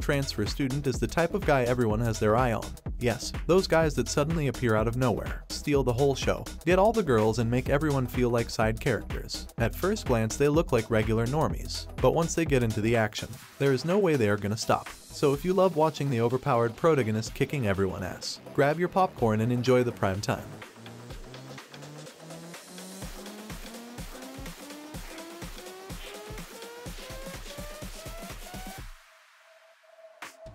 Transfer student is the type of guy everyone has their eye on. Yes, those guys that suddenly appear out of nowhere, steal the whole show, get all the girls and make everyone feel like side characters. At first glance they look like regular normies, but once they get into the action, there is no way they are gonna stop. So if you love watching the overpowered protagonist kicking everyone ass, grab your popcorn and enjoy the prime time.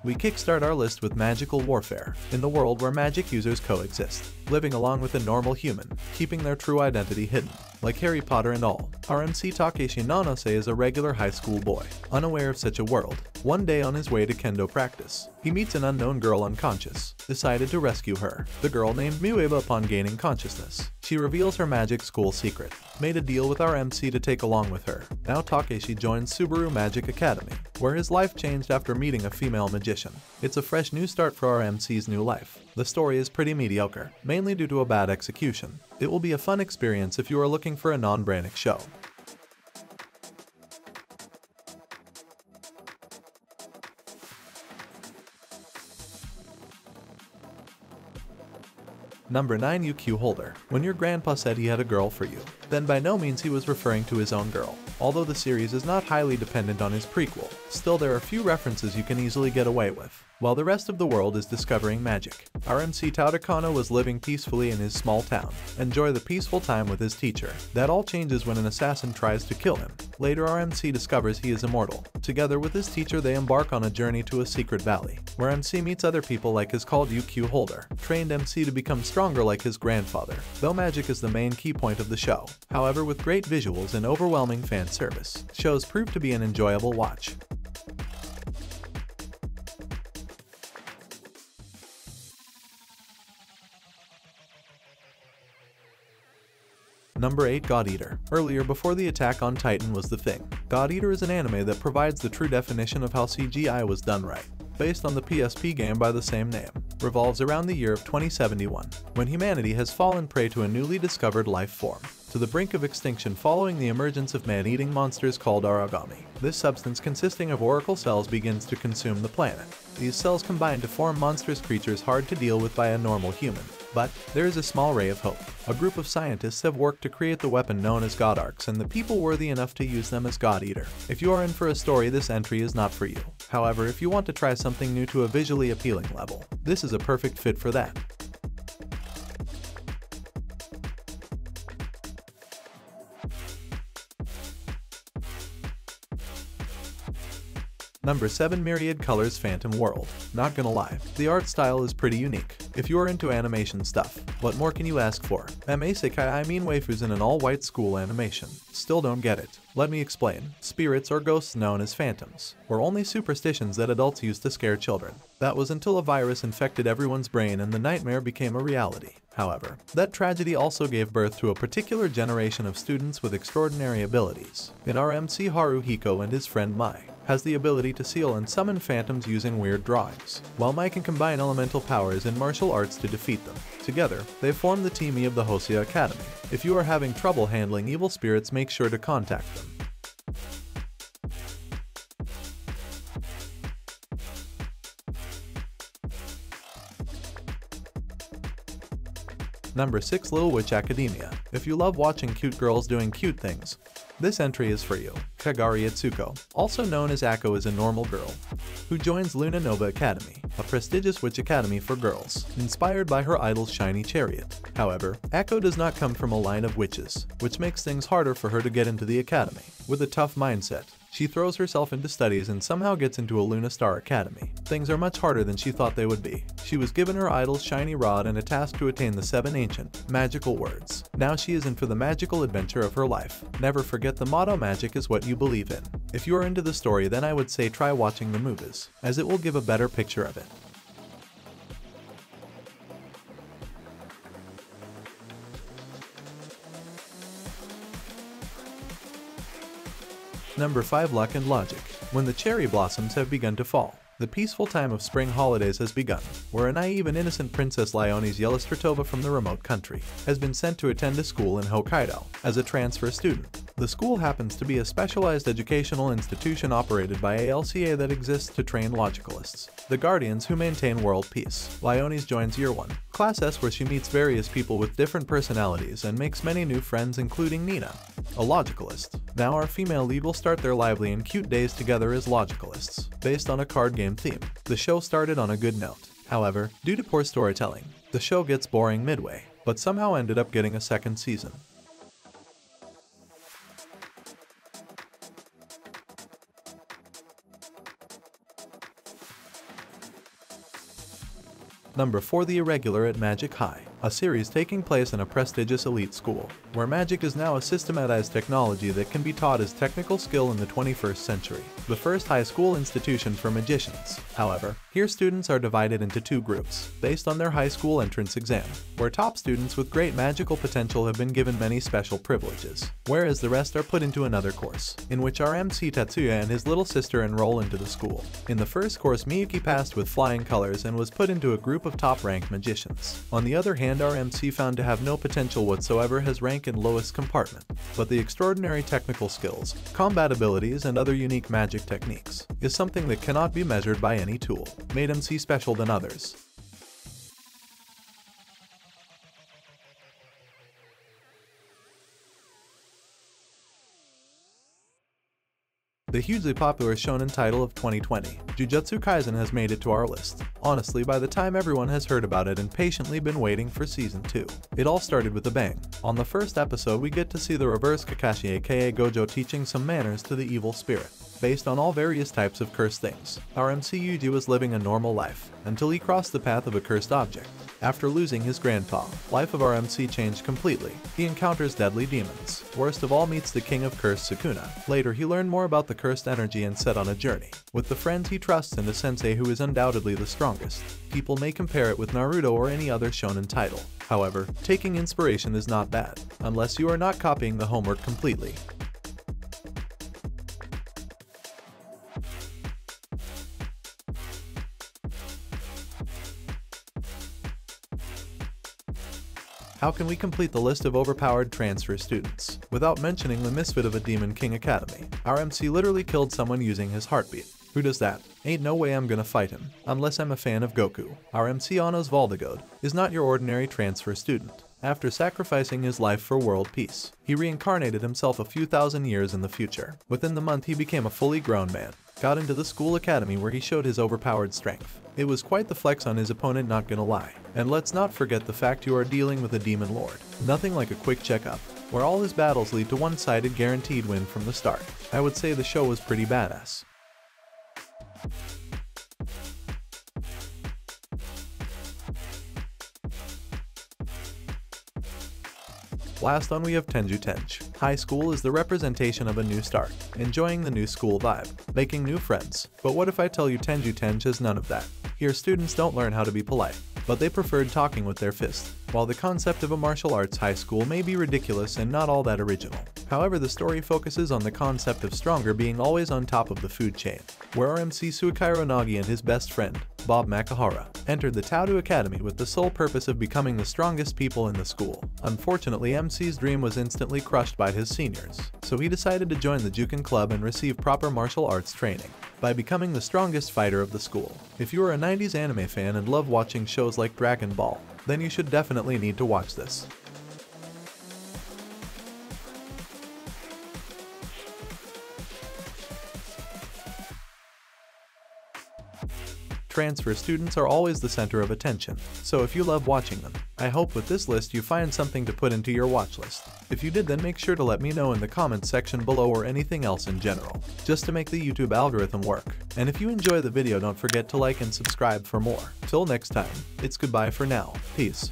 We kickstart our list with magical warfare, in the world where magic users coexist, living along with a normal human, keeping their true identity hidden, like Harry Potter and all. RMC MC Takeshi Nanase is a regular high school boy, unaware of such a world. One day on his way to kendo practice, he meets an unknown girl unconscious, decided to rescue her. The girl named Mueba upon gaining consciousness. She reveals her magic school secret, made a deal with our MC to take along with her. Now Takeshi joins Subaru Magic Academy, where his life changed after meeting a female magician. It's a fresh new start for our MC's new life. The story is pretty mediocre, mainly due to a bad execution. It will be a fun experience if you are looking for a non-Brannick show. Number 9 UQ Holder. When your grandpa said he had a girl for you, then by no means he was referring to his own girl. Although the series is not highly dependent on his prequel, still there are few references you can easily get away with while the rest of the world is discovering magic. Our MC was living peacefully in his small town, enjoy the peaceful time with his teacher. That all changes when an assassin tries to kill him. Later our MC discovers he is immortal. Together with his teacher they embark on a journey to a secret valley, where MC meets other people like his called UQ Holder, trained MC to become stronger like his grandfather, though magic is the main key point of the show. However, with great visuals and overwhelming fan service, shows prove to be an enjoyable watch. Number 8 God Eater. Earlier, before the attack on Titan was the thing, God Eater is an anime that provides the true definition of how CGI was done right. Based on the PSP game by the same name, revolves around the year of 2071, when humanity has fallen prey to a newly discovered life form, to the brink of extinction following the emergence of man-eating monsters called Aragami. This substance consisting of oracle cells begins to consume the planet. These cells combine to form monstrous creatures hard to deal with by a normal human. But there is a small ray of hope. A group of scientists have worked to create the weapon known as God Arcs and the people worthy enough to use them as God Eater. If you are in for a story, this entry is not for you. However, if you want to try something new to a visually appealing level, this is a perfect fit for that. Number 7 Myriad Colors Phantom World. Not gonna lie, the art style is pretty unique, if you are into animation stuff. What more can you ask for? Isekai I mean waifus in an all-white school animation. Still don't get it. Let me explain. Spirits or ghosts known as phantoms were only superstitions that adults used to scare children. That was until a virus infected everyone's brain and the nightmare became a reality. However, that tragedy also gave birth to a particular generation of students with extraordinary abilities. In our MC Haruhiko and his friend Mai, has the ability to seal and summon phantoms using weird drawings, while Mai can combine elemental powers and martial arts to defeat them. Together, they form the Team E of the Hosea Academy. If you are having trouble handling evil spirits, make sure to contact them. Number 6 Little Witch Academia. If you love watching cute girls doing cute things, this entry is for you. Kagari Atsuko, also known as Akko is a normal girl, who joins Luna Nova Academy, a prestigious witch academy for girls, inspired by her idol's shiny chariot. However, Akko does not come from a line of witches, which makes things harder for her to get into the academy. With a tough mindset, she throws herself into studies and somehow gets into a Luna Star Academy. Things are much harder than she thought they would be. She was given her idol's shiny rod and a task to attain the seven ancient, magical words. Now she is in for the magical adventure of her life. Never forget the motto magic is what you believe in. If you are into the story then I would say try watching the movies, as it will give a better picture of it. Number 5 Luck and Logic. When the cherry blossoms have begun to fall, the peaceful time of spring holidays has begun, where a naive and innocent Princess Leonis Yelistratova from the remote country has been sent to attend a school in Hokkaido as a transfer student. The school happens to be a specialized educational institution operated by ALCA that exists to train logicalists, the guardians who maintain world peace. Liones joins Year 1, Class S where she meets various people with different personalities and makes many new friends including Nina, a logicalist. Now our female lead will start their lively and cute days together as logicalists, based on a card game theme. The show started on a good note. However, due to poor storytelling, the show gets boring midway, but somehow ended up getting a second season. Number 4 The Irregular at Magic High, a series taking place in a prestigious elite school, where magic is now a systematized technology that can be taught as technical skill in the 21st century, the first high school institution for magicians. However, here students are divided into two groups, based on their high school entrance exam, where top students with great magical potential have been given many special privileges, whereas the rest are put into another course, in which our MC Tatsuya and his little sister enroll into the school. In the first course Miyuki passed with flying colors and was put into a group of top-ranked magicians. On the other hand our MC found to have no potential whatsoever has rank in lowest compartment, but the extraordinary technical skills, combat abilities and other unique magic techniques is something that cannot be measured by any tool, made MC special than others. The hugely popular shonen title of 2020, Jujutsu Kaisen has made it to our list. Honestly, by the time everyone has heard about it and patiently been waiting for season 2. It all started with a bang. On the first episode we get to see the reverse Kakashi aka Gojo teaching some manners to the evil spirit based on all various types of cursed things. Our MC Yuji was living a normal life, until he crossed the path of a cursed object. After losing his grandpa, life of our MC changed completely. He encounters deadly demons. Worst of all meets the king of cursed Sukuna. Later he learned more about the cursed energy and set on a journey. With the friends he trusts and a sensei who is undoubtedly the strongest. People may compare it with Naruto or any other shonen title. However, taking inspiration is not bad, unless you are not copying the homework completely. How can we complete the list of overpowered transfer students without mentioning the misfit of a Demon King Academy? Our MC literally killed someone using his heartbeat. Who does that? Ain't no way I'm gonna fight him, unless I'm a fan of Goku. Our MC Anos Voldigoad is not your ordinary transfer student. After sacrificing his life for world peace, he reincarnated himself a few thousand years in the future. Within the month he became a fully grown man, got into the school academy where he showed his overpowered strength. It was quite the flex on his opponent not gonna lie. And let's not forget the fact you are dealing with a demon lord. Nothing like a quick checkup, where all his battles lead to one-sided guaranteed win from the start. I would say the show was pretty badass. Last on we have Tenjo Tenge. High school is the representation of a new start, enjoying the new school vibe, making new friends. But what if I tell you Tenjo Tenge has none of that? Here students don't learn how to be polite, but they preferred talking with their fists. While the concept of a martial arts high school may be ridiculous and not all that original, however the story focuses on the concept of stronger being always on top of the food chain, where our MC Souichiro Nagi and his best friend, Bob Makihara, entered the Taodu Academy with the sole purpose of becoming the strongest people in the school. Unfortunately, MC's dream was instantly crushed by his seniors, so he decided to join the Juken Club and receive proper martial arts training by becoming the strongest fighter of the school. If you are a 90s anime fan and love watching shows like Dragon Ball, then you should definitely need to watch this. Transfer students are always the center of attention, so if you love watching them, I hope with this list you find something to put into your watch list. If you did then make sure to let me know in the comments section below or anything else in general, just to make the YouTube algorithm work. And if you enjoy the video don't forget to like and subscribe for more. Till next time, it's goodbye for now. Peace.